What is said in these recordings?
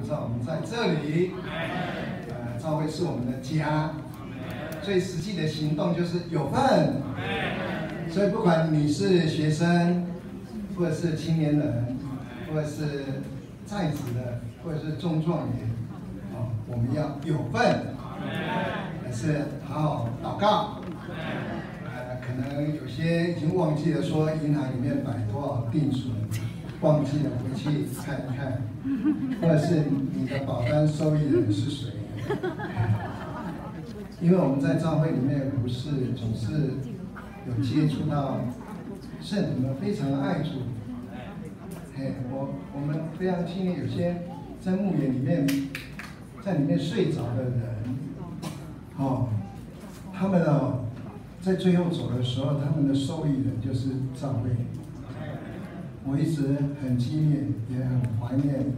不知道我们在这里，呃，教会是我们的家，最实际的行动就是有份。所以不管你是学生，或者是青年人，或者是在职的，或者是中壮年，哦，我们要有份，还是好好祷告。呃，可能有些已经忘记了说银行里面摆多少定存，忘记了回去看一看，或者是你的保单受益人是谁？因为我们在教会里面不是总是有接触到圣徒们非常爱主，嘿，我我们非常庆幸有些在墓园里面在里面睡着的人，哦，他们哦在最后走的时候，他们的受益人就是教会。我一直很纪念，也很怀念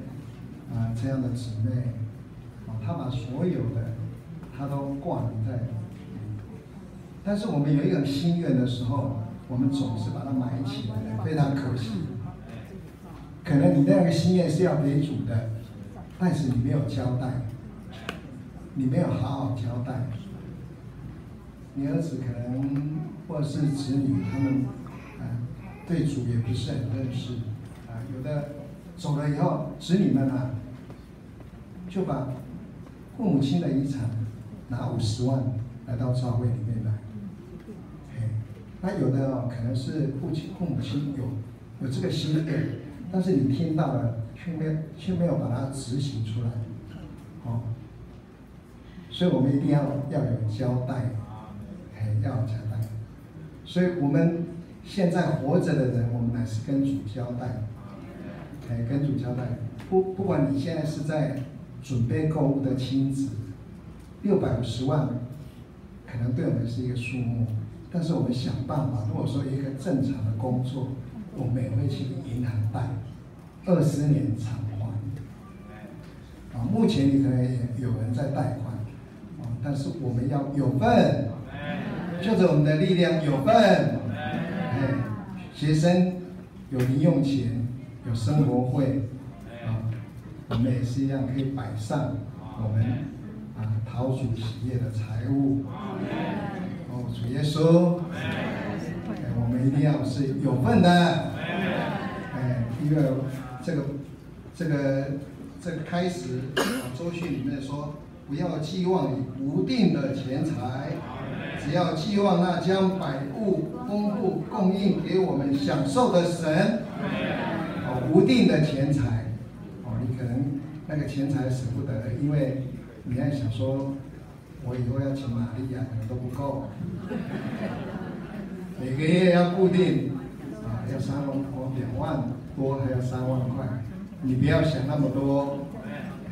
啊、这样的姊妹，啊，她把所有的她都挂在。但是我们有一个心愿的时候，我们总是把它埋起来，非常可惜。可能你那个心愿是要给主的，但是你没有交代，你没有好好交代。你儿子可能或者是子女，他们对主也不是很认识啊，有的走了以后，子女们啊就把父母亲的遗产拿五十万来到教会里面来。嘿，那有的哦，可能是父亲父母亲有有这个心愿，但是你听到了，却没有却没有把它执行出来，哦，所以我们一定要要有交代，哎，要有交代。所以我们现在活着的人，我们乃是跟主交代，哎，跟主交代。不不管你现在是在准备购物的亲子，六百五十万，可能对我们是一个数目，但是我们想办法。如果说一个正常的工作，我们也会去银行贷，二十年偿还。啊，目前你可能也有人在贷款，啊，但是我们要有份，就着我们的力量有份，哎，学生有零用钱，有生活费，啊，我们也是一样可以摆上我们啊讨主企业的财务。哦，主耶稣，哎，我们一定要是有份的，哎，因为这个这个这个开始啊，周训里面说，不要寄望于无定的钱财，只要寄望那将百物丰富供应给我们享受的神。哦，无定的钱财，哦，你可能那个钱财舍不得，因为你还想说，我以后要请玛利亚可能都不够，每个月要固定啊，要三万，我两万多还要三万块，你不要想那么多，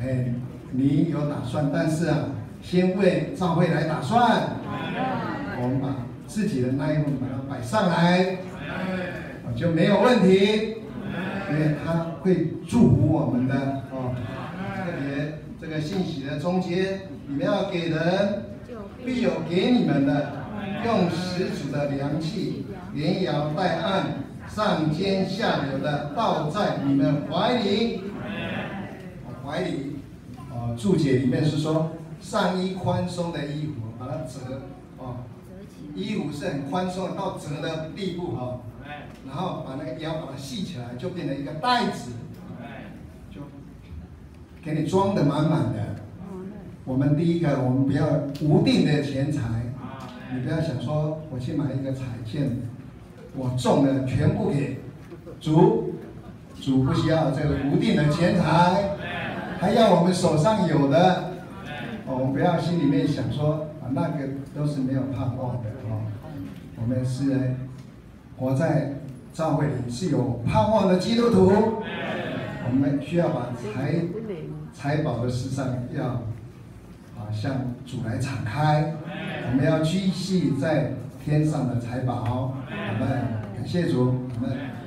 哎，你有打算，但是啊，先为教会来打算，我们把自己的那一份把它摆上来，啊就没有问题。因为他会祝福我们的哦。特别这个信息的中间，你们要给人，必有给你们的，用十足的良气，连摇带按，上尖下流的倒在你们怀里。怀里，哦，注解里面是说，上衣宽松的衣服，把它折，哦，衣服是很宽松的到折的地步哈、然后把那个腰把它系起来，就变成一个袋子，就给你装的满满的。我们第一个，我们不要无定的钱财，你不要想说我去买一个彩券，我中的全部给主，主不需要这个无定的钱财，还要我们手上有的。我们不要心里面想说啊，那个都是没有盼望的哦。我们是活在。教会里是有盼望的基督徒，我们需要把财财宝的事上要啊向主来敞开，我们要继续在天上的财宝，我们感谢主，我们。